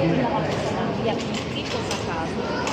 e aqui ficou essa casa.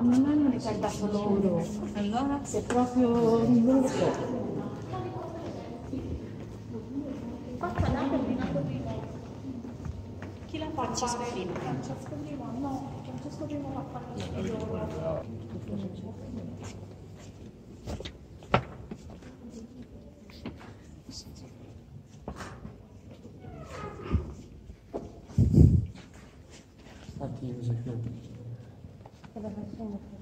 Ma non hanno ritardato loro. Allora se proprio non lo so. Chi la Francesco Primo? Francesco Primo, no, Francesco Primo l'ha fatto loro. Infatti io Terima.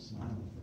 smiling.